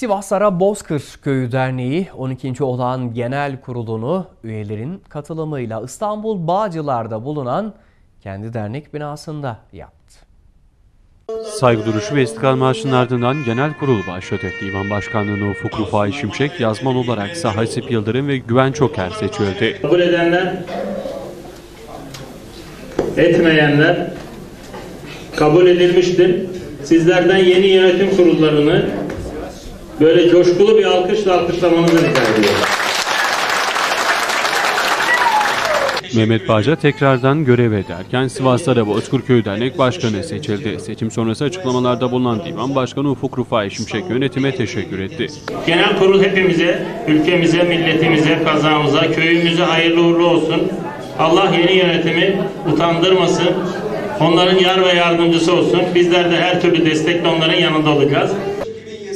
Sivaslara Bozkır Köyü Derneği 12. olan genel kurulunu üyelerin katılımıyla İstanbul Bağcılar'da bulunan kendi dernek binasında yaptı. Saygı duruşu ve istiklal marşının ardından genel kurul başladı. Divan Başkanlığı'nı Ufuk Rufai Şimşek, yazman olarak Hasip Yıldırım ve Güven Çoker seçildi. Kabul edenler, etmeyenler kabul edilmiştir. Sizlerden yeni yönetim kurullarını böyle coşkulu bir alkışla alkışlamanızı rica ediyorum. Mehmet Bağca tekrardan görev ederken Sivas'ta Bozkırköy Dernek Başkanı seçildi. Seçim sonrası açıklamalarda bulunan Divan Başkanı Ufuk Rufai Şimşek yönetime teşekkür etti. Genel kurul hepimize, ülkemize, milletimize, kazamıza, köyümüze hayırlı uğurlu olsun. Allah yeni yönetimi utandırmasın. Onların yar ve yardımcısı olsun. Bizler de her türlü destekle onların yanında olacağız.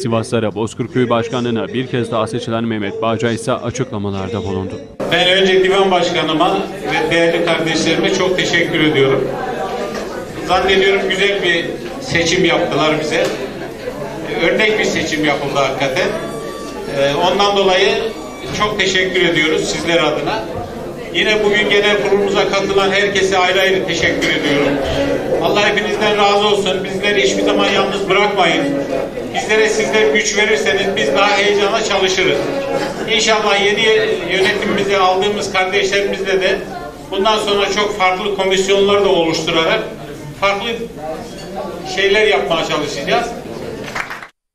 Sivas'ta Bozkırköy Başkanlığı'na bir kez daha seçilen Mehmet Bağca ise açıklamalarda bulundu. Ben önce divan başkanıma ve değerli kardeşlerime çok teşekkür ediyorum. Zannediyorum güzel bir seçim yaptılar bize. Örnek bir seçim yapıldı hakikaten. Ee, Ondan dolayı çok teşekkür ediyoruz sizler adına. Yine bugün genel kurulumuza katılan herkese ayrı ayrı teşekkür ediyorum. Allah hepinizden razı olsun. Bizleri hiçbir zaman yalnız bırakmayın. Bizlere sizler güç verirseniz biz daha heyecanla çalışırız. İnşallah yeni yönetimimize aldığımız kardeşlerimizle de bundan sonra çok farklı komisyonlar da oluşturarak farklı şeyler yapmaya çalışacağız.